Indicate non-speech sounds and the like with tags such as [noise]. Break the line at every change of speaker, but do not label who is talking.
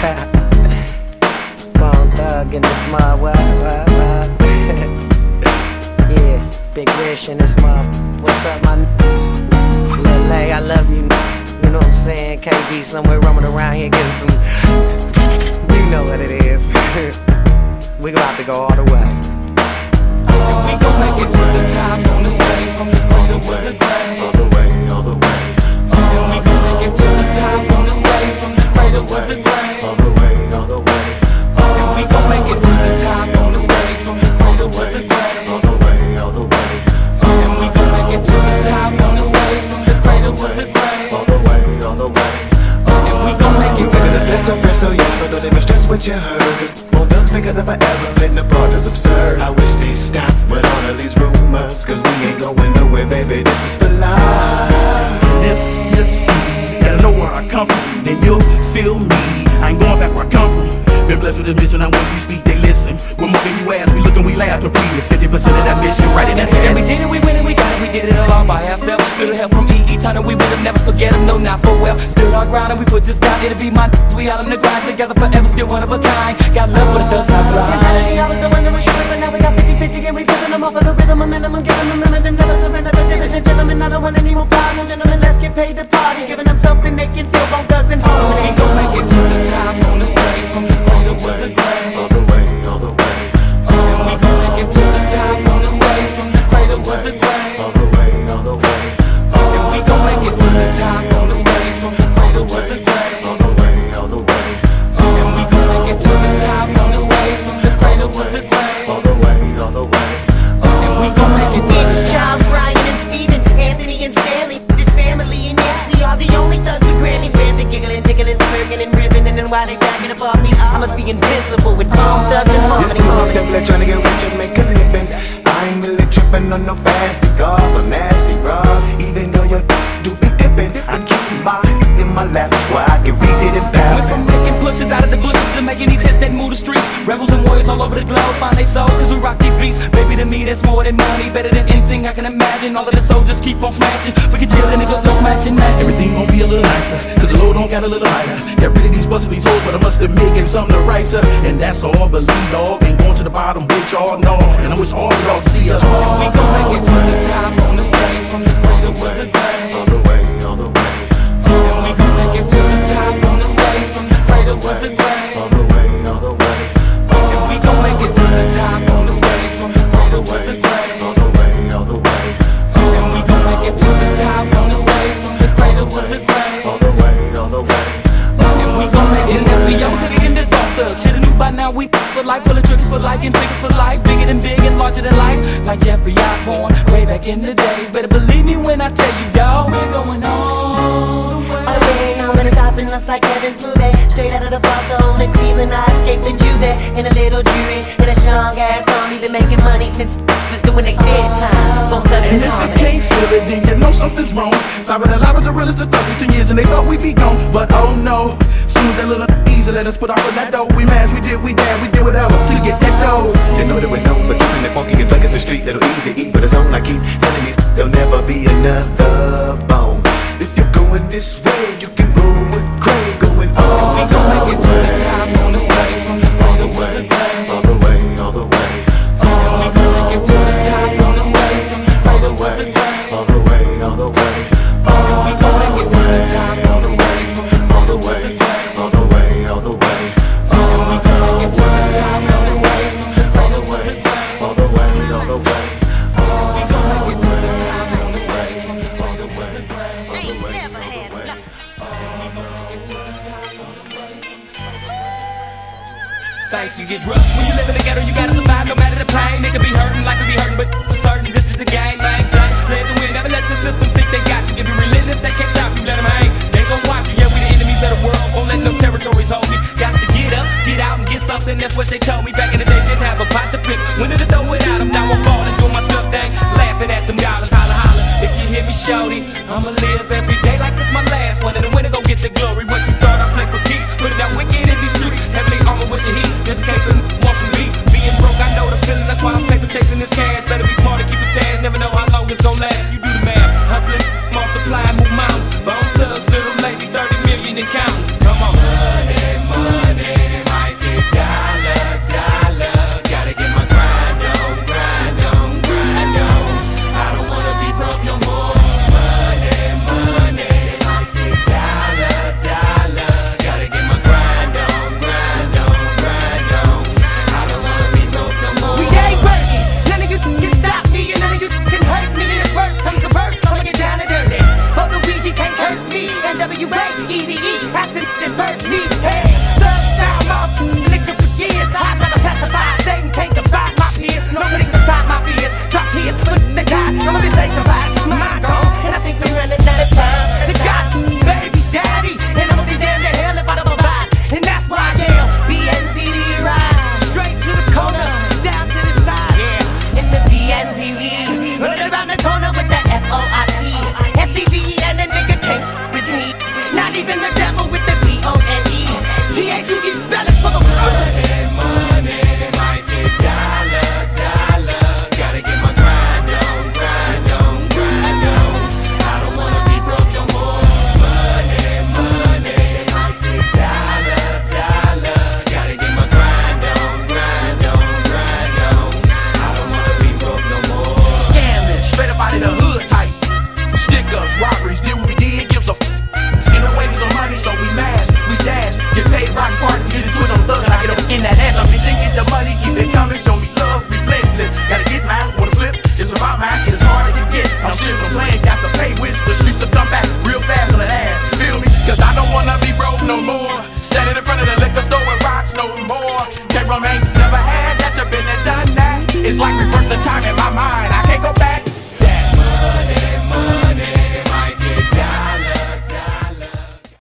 Bone Thug in this mud, what, what, what? yeah, Big Rich in this mud. What's up, my Lil A, I love you. You know what I'm saying? KB somewhere roaming around here getting some. [laughs] You know what it is. [laughs] we about to go all the way.
And we gon' make it to the top on the stage from the cradle to the grave.
What you heard. Cause won't thugs together forever, splitting apart is absurd. I wish they stopped with all of these rumors. Cause we ain't going nowhere, baby, this is for life.
this, this seed. Gotta know where I come from, then you'll feel me. I ain't going back where I come from. Been blessed with this mission, I want these feet, they listen. When moving you ask, we looking, we laugh, completed 50% of that mission right in that
And we did it, we win it, we got it, we did it all, all by ourselves. Little help from EE, turn we them, never forget them, no, not for well. Stood our ground and we put this down, it'll be my we out on the grind together forever, still one of a kind. Got love for the thugs, not
Mentality, I
blind.
was the one that was short, but now we got 50-50 and we flipping them off of the rhythm, momentum, and giving them momentum, never surrender, but diligent gentlemen, I don't want any more problem, gentlemen, let's get paid to party, giving them something they can feel, bone thugs and oh,
We
harmony.
gon' make it
why they backing up off me? I must be invincible with bone thugs and
This
harmony.
is
harmony.
simply trying to get rich and make a living. I ain't really tripping on no fancy cars or nasty bras. Even though you do be dipping, I keep my in my lap where I can reach it and
Went
pound
from making pushes out of the bushes to making these hits that move the streets. Rebels and warriors all over the globe find they soul cause we rock these beats. Baby, to me, that's more than money. Better than anything I can imagine. All of the soldiers keep on smashing. We can chill in a good look matching matching.
Everything gon' be a little nicer, cause the load don't got a little lighter. Got rid of these busting these hoes, but I must admit, getting something to write to. And that's all, believe dog. Ain't going to the bottom, bitch, all no. And I wish all of y'all could see us fall.
We gon' make it to the top on the stage from the cradle to the grave.
all the way, all the way,
And we gon' make it to the top on the stage from the cradle to the grave. By now we for life, pulling triggers for life, and figures for life, bigger than big and larger than life. Like Jeffrey Osborne, way back in the days. Better believe me when I tell you, y'all, we're going on. the way.
All the way ain't no minute stopping us like Kevin's movie. Straight out of the foster home in Cleveland, I escaped the Juve in a little jury in a strong ass army. Been making money since was doing their bedtime. Bone thugs
And
and
if you
harmony.
can't feel it, then you know something's wrong. Five of the live the realest of 13 years, and they thought we'd be gone. But oh no, soon as that little easy let us put off on that dough. We mashed, we did, we damn, we did whatever to get that dough.
You know that we're known for keeping it funky and like it's a street that'll easy eat, but it's on. I keep telling these there'll never be another bone. If you're going this way, you can
get rough when you live in the ghetto. You gotta survive no matter the pain. It could be hurting, life it be hurting, but for certain this is the game. Bang. Play the win, never let the system think they got you. If you're relentless, they can't stop you. Let them hang. They gon' watch you. Yeah, we the enemies of the world. Won't let no territories hold me. Got to get up, get out, and get something. That's what they told me back in the day. Didn't have a pot to piss. When did it throw it out? I'm now I'm falling, doing my thug thing, laughing at them dollars. Holla, holla. If you hear me, shorty, I'ma live every day like it's my last one. And the winner gon' get the glory. What you the money, keep it coming, show me love, relentless. Gotta get mine, wanna flip, it's about mine, it's harder to get. I'm serious, I'm playing, got to pay with, the streets will come
back real fast on the ass, feel me? Cause I don't wanna be broke no more. Standing in front of the liquor store with rocks no more. Came from ain't never had that, to been and done that. It's like reversing time in my mind.